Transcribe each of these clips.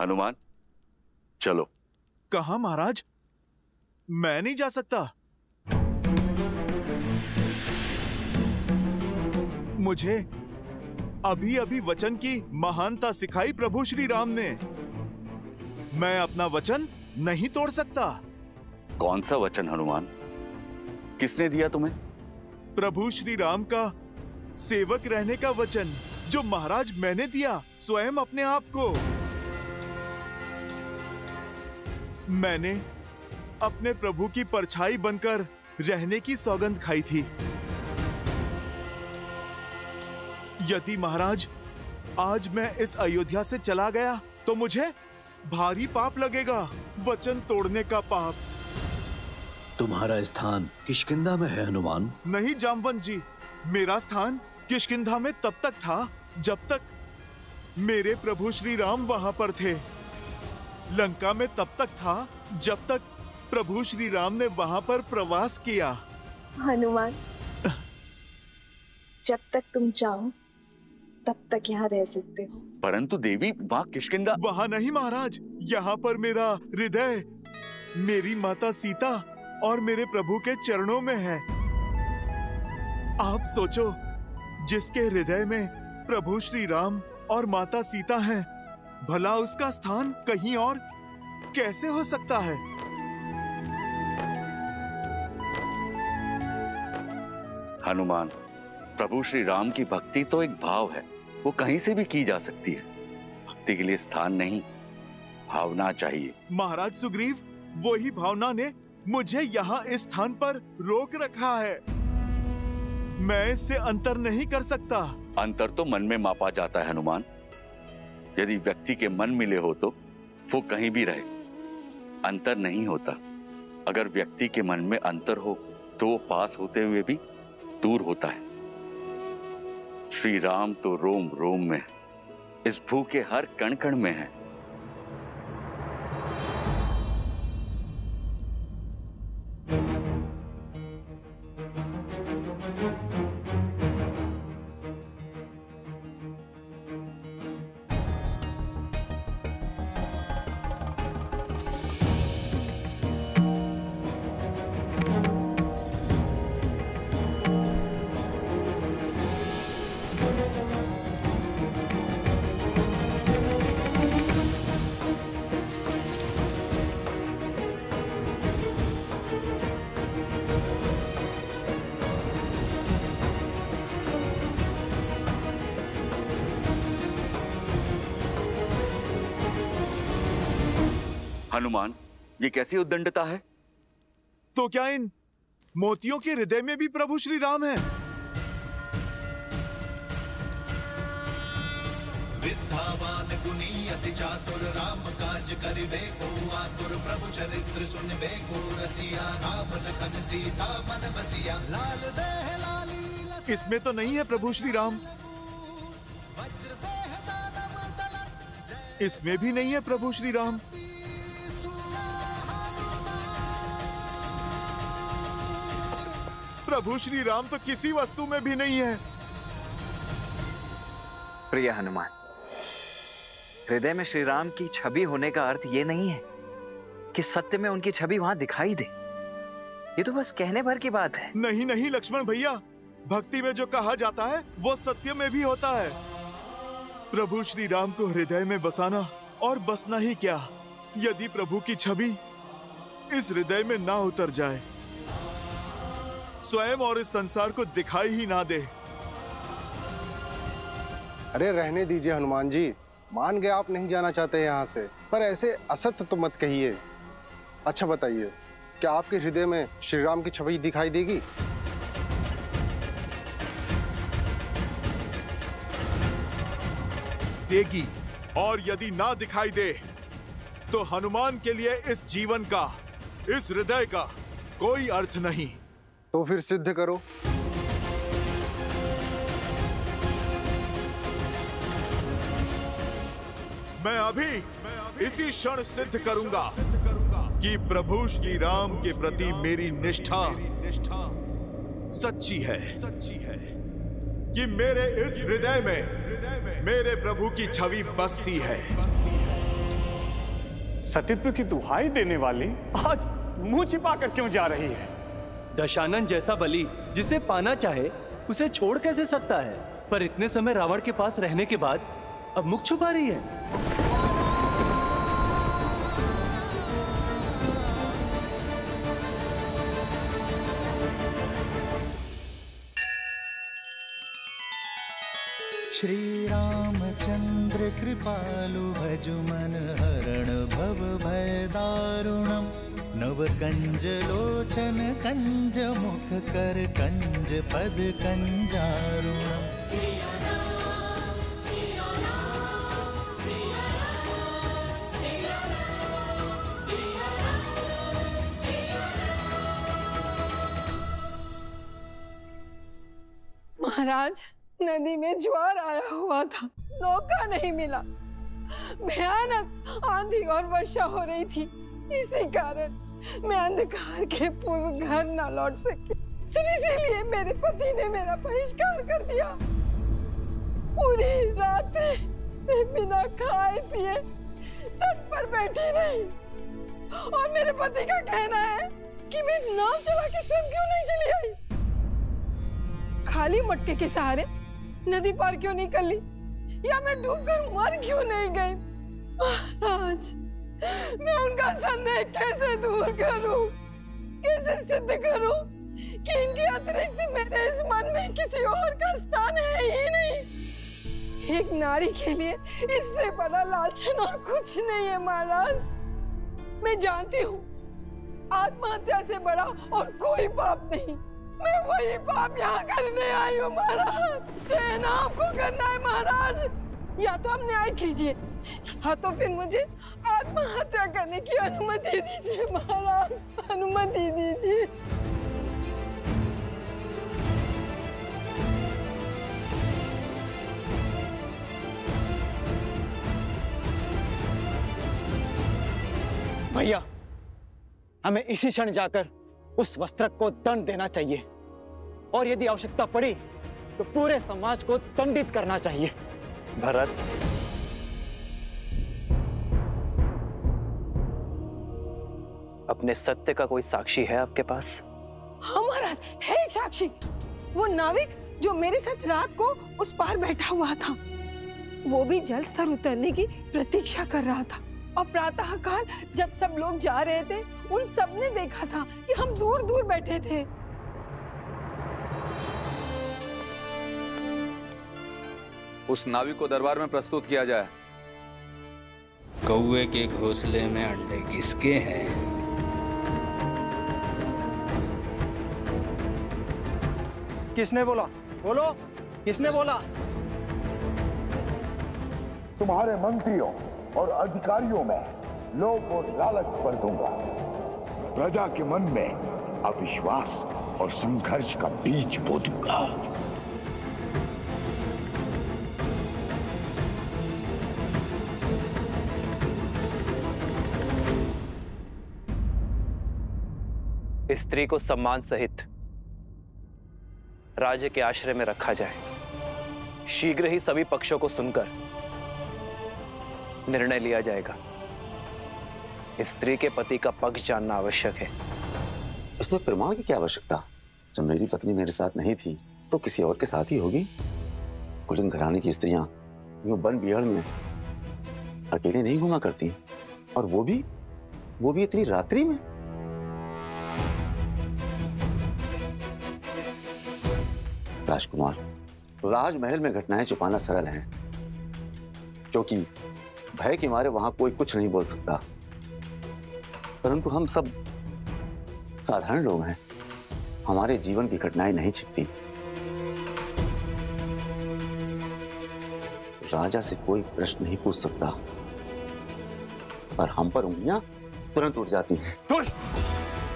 हनुमान चलो। कहा महाराज? मैं नहीं जा सकता। मुझे अभी अभी वचन की महानता सिखाई प्रभु श्री राम ने। मैं अपना वचन नहीं तोड़ सकता। कौन सा वचन हनुमान? किसने दिया तुम्हें? प्रभु श्री राम का सेवक रहने का वचन जो महाराज मैंने दिया स्वयं अपने आप को। मैंने अपने प्रभु की परछाई बनकर रहने की सौगंध खाई थी। यदि महाराज आज मैं इस अयोध्या से चला गया तो मुझे भारी पाप लगेगा वचन तोड़ने का पाप। तुम्हारा स्थान किशकिंदा में है हनुमान। नहीं जामवन जी मेरा स्थान किशकिंधा में तब तक था जब तक मेरे प्रभु श्री राम वहाँ पर थे। लंका में तब तक था जब तक प्रभु श्री राम ने वहाँ पर प्रवास किया। हनुमान जब तक तुम चाहो तब तक यहाँ रह सकते हो। परंतु देवी वहाँ किशकिंदा वहाँ नहीं महाराज यहाँ पर मेरा हृदय मेरी माता सीता और मेरे प्रभु के चरणों में है। आप सोचो जिसके हृदय में प्रभु श्री राम और माता सीता हैं, भला उसका स्थान कहीं और कैसे हो सकता है? हनुमान प्रभु श्री राम की भक्ति तो एक भाव है। वो कहीं से भी की जा सकती है। भक्ति के लिए स्थान नहीं भावना चाहिए। महाराज सुग्रीव वही भावना ने मुझे यहाँ इस स्थान पर रोक रखा है। मैं इससे अंतर नहीं कर सकता। अंतर तो मन में मापा जाता है हनुमान। यदि व्यक्ति के मन मिले हो तो वो कहीं भी रहे। अंतर नहीं होता। अगर व्यक्ति के मन में अंतर हो तो वो पास होते हुए भी दूर होता है। श्री राम तो रोम रोम में इस भू के हर कण कण में है। हनुमान ये कैसी उद्दंडता है? तो क्या इन मोतियों के हृदय में भी प्रभु श्री राम है? विद्यावान गुणी अति चातुर राम काज करिबे को आतुर प्रभु चरित्र सुनबे को रसिया राम लखन सीता मन बसिया। लाल देह लाली इसमें तो नहीं है प्रभु श्री राम इसमें भी नहीं है प्रभु श्री राम प्रभु श्री राम तो किसी वस्तु में भी नहीं है। प्रिय हनुमान हृदय में श्री राम की छवि होने का अर्थ ये नहीं है कि सत्य में उनकी छवि वहाँ दिखाई दे। ये तो बस कहने भर की बात है। नहीं नहीं लक्ष्मण भैया भक्ति में जो कहा जाता है वो सत्य में भी होता है। प्रभु श्री राम को हृदय में बसाना और बसना ही क्या? यदि प्रभु की छवि इस हृदय में ना उतर जाए स्वयं और इस संसार को दिखाई ही ना दे। अरे रहने दीजिए हनुमान जी। मान गए आप नहीं जाना चाहते यहाँ से पर ऐसे असत्य तो मत कहिए। अच्छा बताइए क्या आपके हृदय में श्री राम की छवि दिखाई देगी? देगी और यदि ना दिखाई दे तो हनुमान के लिए इस जीवन का इस हृदय का कोई अर्थ नहीं। तो फिर सिद्ध करो। मैं अभी इसी क्षण सिद्ध करूँगा कि प्रभु श्री राम के प्रति मेरी निष्ठा निष्ठा सच्ची है। सच्ची है कि मेरे इस हृदय में मेरे प्रभु की छवि बसती है। सतीत्व की दुहाई देने वाली आज मुँह छिपा कर क्यों जा रही है? दशानन जैसा बलि जिसे पाना चाहे, उसे छोड़ कैसे सकता है? पर इतने समय रावण के पास रहने के बाद, अब मुख छुपा रही है। श्री रामचंद्र कृपालु भजु मन हरण भव भय दारुणम। नव कंज लोचन कंज मुख कर कंज पद कंजारुणम महाराज, नदी में ज्वार आया हुआ था। नौका नहीं मिला। भयानक आंधी और वर्षा हो रही थी। इसी कारण मैं अंधकार के पूर्व घर न लौट सकी। सिर्फ़ इसीलिए मेरे पति ने मेरा बहिष्कार कर दिया। पूरी रात मैं बिना खाए पिए तट पर बैठी रही। और मेरे पति का कहना है कि मैं नाव चला के स्वयं क्यों नहीं चली आई? खाली मटके के सहारे नदी पार क्यों नहीं कर ली? या मैं डूबकर मर क्यों नहीं गई? महाराज मैं उनका संदेह कैसे दूर करूँ? कैसे सिद्ध करूँ कि इनके अतिरिक्त मेरे इस मन में किसी और का स्थान है ही नहीं? एक नारी के लिए इससे बड़ा लालचन और कुछ नहीं है, महाराज। मैं जानती हूँ, आत्महत्या से बड़ा और कोई पाप नहीं। मैं वही पाप यहाँ करने आई हूँ, महाराज। चयन आपको करना है, महाराज, या तो आप न्याय कीजिए या तो फिर मुझे आत्महत्या करने की अनुमति दीजिए महाराज। अनुमति दीजिए। भैया हमें इसी क्षण जाकर उस वस्त्र को दंड देना चाहिए। और यदि आवश्यकता पड़ी तो पूरे समाज को दंडित करना चाहिए। भरत अपने सत्य का कोई साक्षी है आपके पास? हाँ महाराज है एक साक्षी। वो नाविक जो मेरे साथ रात को उस पार बैठा हुआ था। वो भी जल स्तर उतरने की प्रतीक्षा कर रहा था। और प्रातः काल जब सब लोग जा रहे थे उन सबने देखा था कि हम दूर दूर बैठे थे। उस नाविक को दरबार में प्रस्तुत किया जाए। कौए के घोंसले में अंडे किसके हैं? किसने बोला? बोलो। किसने बोला? तुम्हारे मंत्रियों और अधिकारियों में लोभ और लालच पर दूँगा। प्रजा के मन में अविश्वास और संघर्ष का बीज बो दूँगा। स्त्री को सम्मान सहित राज्य के आश्रय में रखा जाए। शीघ्र ही सभी पक्षों को सुनकर निर्णय लिया जाएगा। स्त्री के पति का पक्ष जानना आवश्यक है। इसमें प्रमाण की क्या आवश्यकता? जब मेरी पत्नी मेरे साथ नहीं थी तो किसी और के साथ ही होगी? कुलिन घराने की स्त्रियाँ यूँ वन बिहार में अकेले नहीं घुमा करती, और वो भी वो भी इतनी रात्रि में? राजकुमार। राजमहल में घटनाएँ छुपाना सरल है क्योंकि भय के मारे वहाँ कोई कुछ नहीं बोल सकता। परंतु हम सब साधारण लोग हैं। हमारे जीवन की घटनाएँ नहीं छिपती। राजा से कोई प्रश्न नहीं पूछ सकता। पर हम पर उंगलियाँ तुरंत उठ जाती हैं। दुष्ट!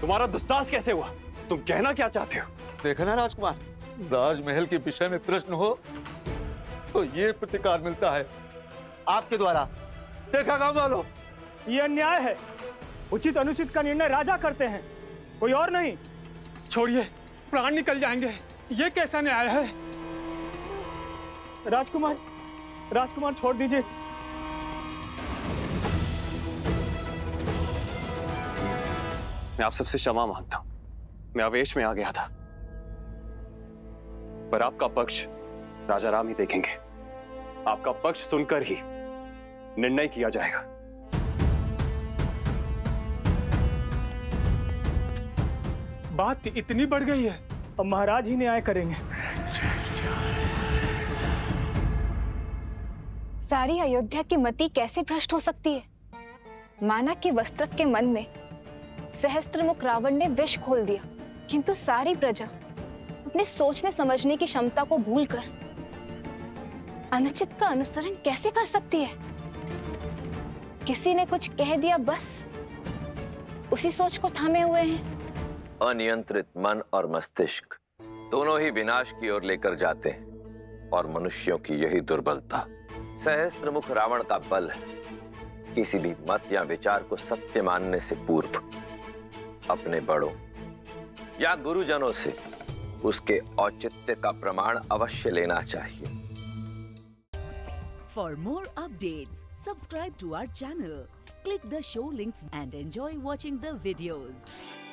तुम्हारा दुस्साहस कैसे हुआ? तुम कहना क्या चाहते हो? देखा ना राजकुमार। राजमहल के विषय में प्रश्न हो तो ये प्रतिकार मिलता है आपके द्वारा। देखा काम वालों। ये अन्याय है। उचित अनुचित का निर्णय राजा करते हैं। कोई और नहीं। छोड़िए प्राण निकल जाएँगे। ये कैसा न्याय है? राजकुमार राजकुमार छोड़ दीजिए। मैं आप सबसे क्षमा माँगता हूँ। मैं आवेश में आ गया था। पर आपका पक्ष राजा राम ही देखेंगे। आपका पक्ष सुनकर ही निर्णय किया जाएगा। बात इतनी बढ़ गई है। अब महाराज ही न्याय करेंगे। सारी अयोध्या की मति कैसे भ्रष्ट हो सकती है? माना कि वस्त्र के मन में सहस्त्रमुख रावण ने विष खोल दिया किंतु सारी प्रजा अपने सोचने समझने की क्षमता को भूलकर अनुचित का अनुसरण कैसे कर सकती है? किसी ने कुछ कह दिया बस उसी सोच को थामे हुए हैं। अनियंत्रित मन और मस्तिष्क दोनों ही विनाश की ओर लेकर जाते हैं और मनुष्यों की यही दुर्बलता। सहस्त्रमुख रावण का बल है। किसी भी मत या विचार को सत्य मानने से पूर्व अपने बड़ों या गुरुजनों से उसके औचित्य का प्रमाण अवश्य लेना चाहिए। For more update subscribe to our channel click the show link and enjoy watching the videos